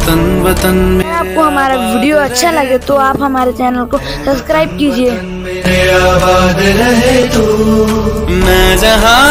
वतन वतन में आपको हमारा वीडियो अच्छा लगे तो आप हमारे चैनल को सब्सक्राइब कीजिए। मैं जहाँ